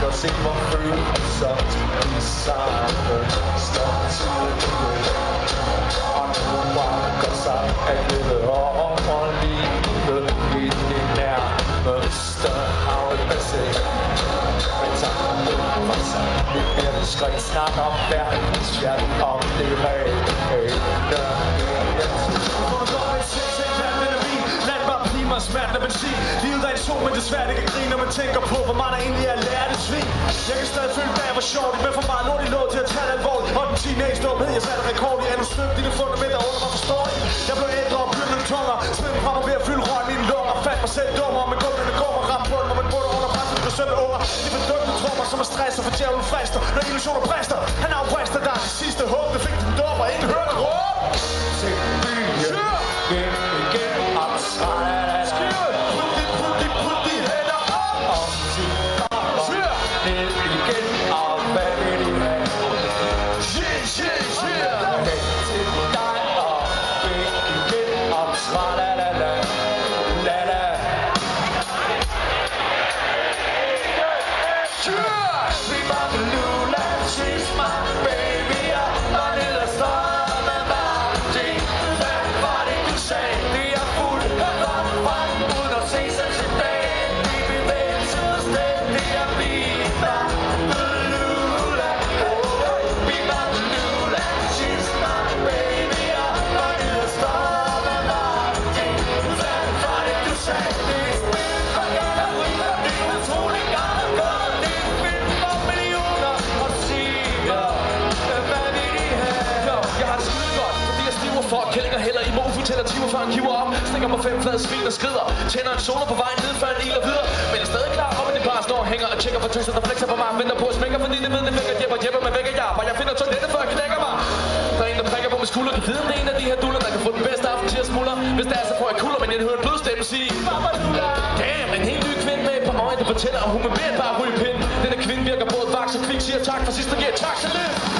Go sing my crew, suck inside Stuck to the moon I know why, cause I ended it all Wanna the evening now Mr. Howard Bessie. It's a little myself The illustrates not our values Yet on the way. Hey, the, the, the, the, the, it's the, the, the, og smerten af benzin Livet er en sol, men det er ikke grine Når man tænker på, hvor meget der egentlig er lært et svin. Jeg kan stadig føle, hvad jeg var sjovt Men for meget lort i låd til at tage det alvorligt. Og den teenage dumhed, jeg satte rekord i. Er nu støbt i det fundament, der under mig forstår det? Jeg blev ældre og blev lidt tungere Smed fra mig ved at fylde røg mine lunger. Fandt mig selv dummere, men gummerne går mig ramt på Når man bunder under presset, bliver sønne unger er bedømte trummer, som er stresser for djævlen frister. Når illusioner brister, han afbrister Der er det sidste håb, det tæller hiver op Stikker på fem flade svin og skrider. Tænder en solo på vejen ned før en iler videre Men er stadig klar op i det bare står og hænger Og tjekker for tøser der flexer på mig. Venter på at smækker fordi det ved det vækker Jepper jepper med vækker jeg Og jeg finder toilettet før jeg knækker mig. Der er en der prikker på min skulder. Kan vide det er en af de her duller Der kan få den bedste aften til at smuldre. Hvis det er så får jeg kulder Men jeg hører en blødstemme sige Damn, en helt ny kvinde med et par øjne Der fortæller om hun vil mere bare ryge pind. Denne kvinde virker både vaks og kvik Siger tak for sidst og giver tak til lidt